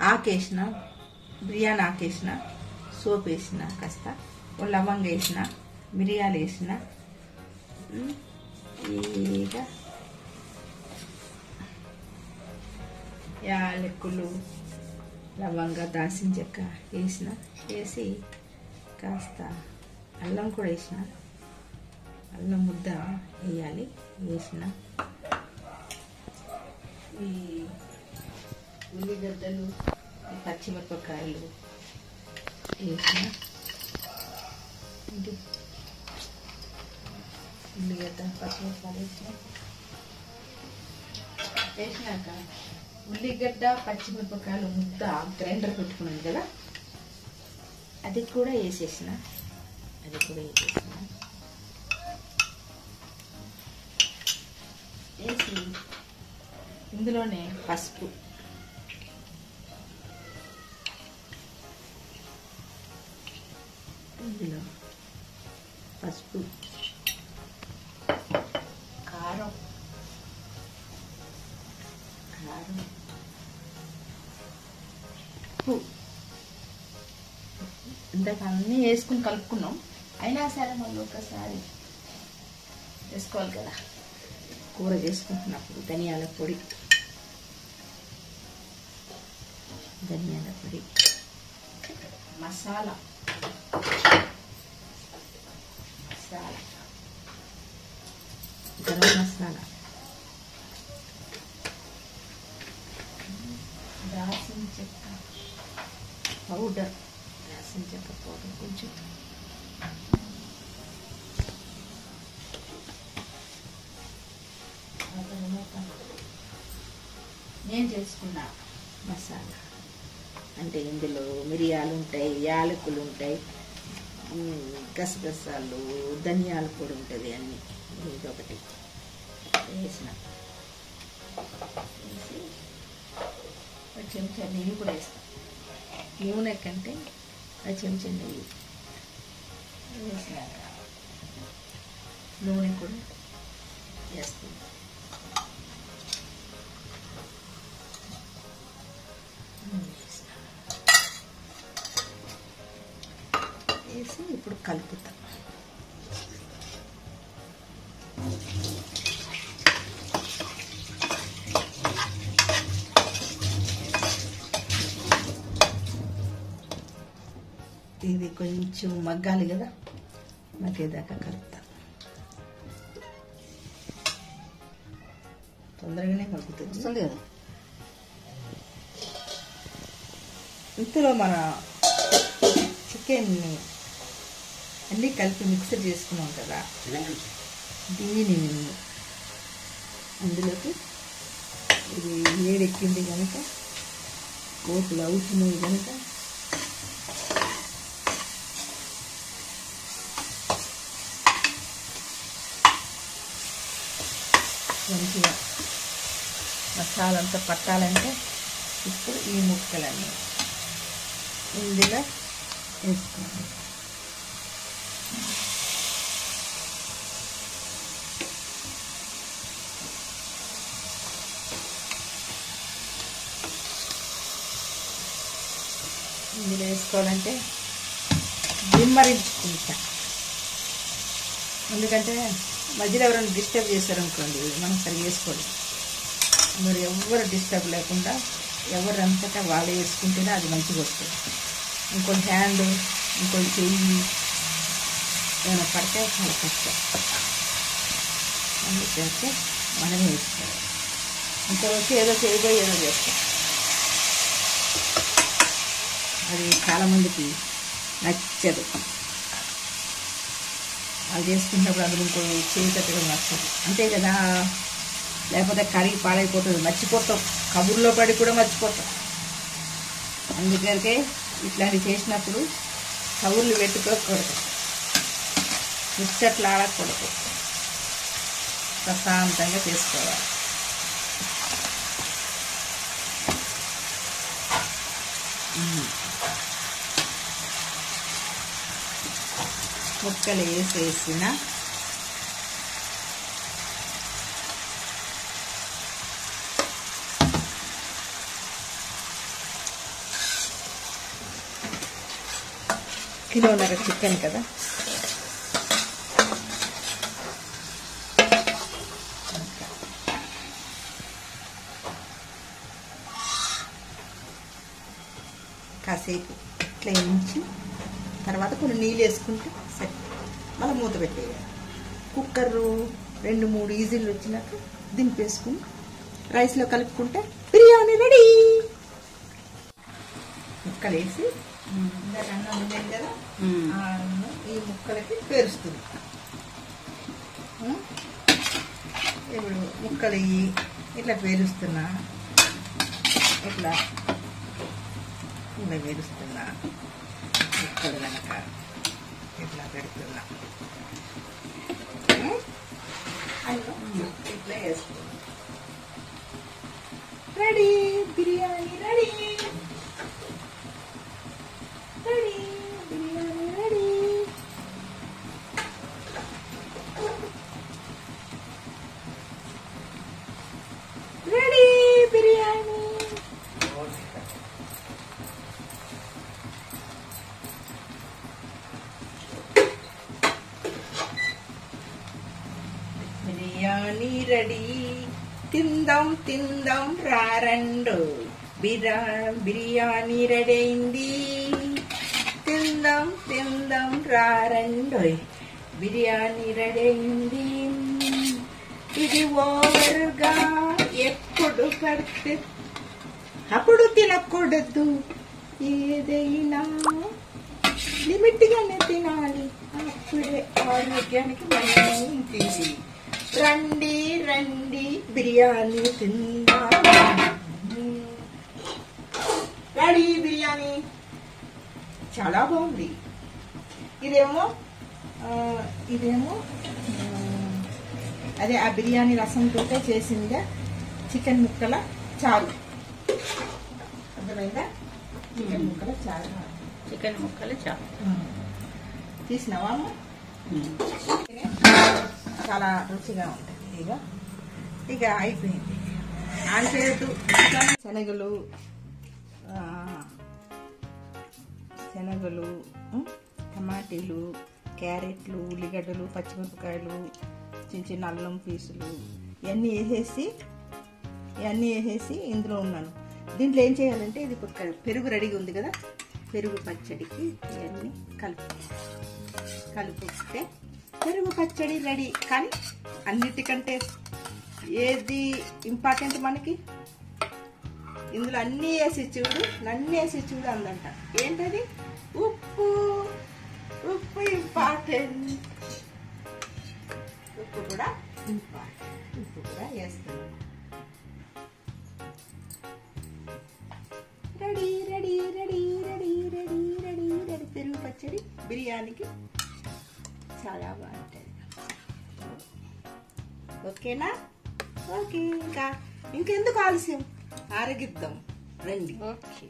ఆకేసిన biryani ఆకేసిన soap వేసిన కాస్త ఓ లవంగ వేసిన మిరియాలు వేసిన ఇక యాలకులు లవంగ దాల్చిన చెక్క వేసిన వేసి కాస్త అల్లం కూడా వేసిన. అల్లం ముద్ద వేయాలి వేసిన. ఈ ఉల్లిగడ్డలు పచ్చిమిరపకాయలు వేసిన ఉల్లిగడ్డ పచ్చిమిరపకాయలు వేసిన? వేసినాక ఉల్లిగడ్డ పచ్చిమిరపకాయలు ముద్ద గ్రైండర్ పెట్టుకున్నాను కదా? అది కూడా వేసేసిన. అది కూడా వేసేసిన. వేసి ఇందులోనే పసుపు. ఇందులో పసుపు. కారం. కారం. ఉప్పు. ఇందాక అన్నీ వేసుకుని కలుపుకున్నాం. అయినా సరే మళ్ళీ ఒకసారి వేసుకోవాలి కదా. కూర చేసుకుంటున్నప్పుడు ధనియాల పొడి. ధనియాల పొడి. మసాలా. మసాలా. గరం మసాలా దాల్చిన చెక్క పౌడర్ దాల్చిన చెక్క పౌడర్ కొంచెం నేను చేసుకున్న మసాలా అంటే ఇందులో మిరియాలు ఉంటాయి యాలకులు ఉంటాయి. గసగసాలు ధనియాల పొడి ఉంటుంది అన్నీ. ఇదొకటి వేసిన. వేసి ఒక చెంచా నెయ్యి కూడా వేస్తాం. నూనె కంటే ఆ చెంచా నెయ్యి వేసినాక నూనె కూడా వేస్తుంది కలుపుతాం ఇది కొంచెం మగ్గాలి కదా? మగ్గేదాకా కలుపుతా. తొందరగానే మగ్గుతుంది వస్తుంది కదా? ఇందులో మన చికెన్ని అన్నీ కలిపి మిక్సర్ చేసుకున్నాం కదా. దీనిని అందులోకి ఇది వేడెక్కింది కనుక కోపులు అవుతున్నాయి కనుక మంచిగా మసాలా అంతా పట్టాలంటే ఇప్పుడు ఈ ముక్కలన్నీ ఇందులో వేసుకోండి ఇందులో వేసుకోవాలంటే దిమ్మరించుకుంటా ఎందుకంటే మధ్యలో ఎవరైనా డిస్టర్బ్ చేశారనుకోండి మనం సరిగ్గా వేసుకోవాలి మరి ఎవరు డిస్టర్బ్ లేకుండా ఎవరు అంతటా వాళ్ళు వేసుకుంటేనే అది మంచిగా వస్తుంది. ఇంకో హ్యాండ్ ఇంకో చెయ్యి ఏమైనా పడితే చాలా కష్టం అందుకే మనమే ఇస్తాం ఇంతవరకు ఏదో చేయబోయి ఏదో చేస్తాం. అది చాలామందికి నచ్చదు. వాళ్ళు చేసుకున్నప్పుడు అందులో ఇంకో చేయి పెట్టడం నచ్చదు. అంతే కదా? లేకపోతే కరిగి పాడైపోతుంది. మర్చిపోతాం. కబుర్లో పడి కూడా మర్చిపోతాం. అందుకనికే ఇట్లాంటివి చేసినప్పుడు కబుర్లు పెట్టుకోకూడదు. ముచ్చట్లు ఆడకూడదు ప్రశాంతంగా చేసుకోవాలి. ముక్కలు వేసేసిన కిలోన్నర చికెన్ కదా. కాసేపు ఇట్లా వేయించి తర్వాత కొన్ని నీళ్ళు వేసుకుంటే సరే. మళ్ళీ మూత పెట్టేయాలి. కుక్కర్ రెండు మూడు ఈజీలు వచ్చినాక దింపేసుకుని రైస్లో కలుపుకుంటే బిర్యానీ రెడీ. ముక్కలు వేసి అన్నం ఉండేది కదా ఈ ముక్కలకి పేరుస్తుంది? ఇప్పుడు ముక్కలు ఇట్లా పేరుస్తున్నా. ఇట్లా ఇలా పేరుస్తున్నా ముక్కలు కనుక ఇట్లా పెడుతున్నా ఉం? అన్నం ఇట్లా వేస్తున్నా ready biryani ready ready biryani ready ready biryani biryani ready తిందాం తిందాం రారండు బిరా బిర్యానీ రెడీ అయింది తిందాం తిందాం రారండు బిర్యానీ రెడీ అయింది ఇది ఓవర్గా ఎప్పుడు పడితే అప్పుడు తినకూడదు ఏదైనా లిమిట్గానే తినాలి అప్పుడే ఆరోగ్యానికి మంచిది రండి రండి. బిర్యానీ తిందా. రెడీ బిర్యానీ. చాలా బాగుంది. ఇదేమో ఇదేమో అదే ఆ బిర్యానీ రసంతో చేసిందే చికెన్ ముక్కల చారు. అర్థమైందా? చికెన్ ముక్కల చారు. చికెన్ ముక్కలు చాలు తీసినావా అమ్మ? చాలా రుచిగా ఉంటుంది ఇక ఇక అయిపోయింది. ఆంచేటు శనగలు శనగలు టమాటీలు క్యారెట్లు ఉల్లిగడ్డలు పచ్చిమిరపకాయలు చిన్న చిన్న అల్లం పీసులు ఇవన్నీ వేసేసి ఇవన్నీ వేసేసి ఇందులో ఉన్నాను. దీంట్లో ఏం చేయాలంటే ఇది పెరుగు రెడీగా ఉంది కదా? పెరుగు పచ్చడికి ఇవన్నీ కలుపు కలుపుకుంటే పెరుగు పచ్చడి రెడీ. కానీ అన్నిటికంటే ఏది ఇంపార్టెంట్ మనకి? ఇందులో అన్నీ వేసి చూడు నన్ను వేసి చూడు అందంట. ఏంటది? ఉప్పు. ఉప్పు ఇంపార్టెంట్. ఉప్పు కూడా ఇంపార్టెంట్. ఉప్పు కూడా వేస్తున్నాం. Ready ready ready ready ready ready ready పెరుగు పచ్చడి బిర్యానీకి చాలా బాగుంటుంది ఓకేనా? ఓకే ఇంకా. ఇంకెందుకు ఆలస్యం? ఆరగిద్దాం. రండి. ఓకే.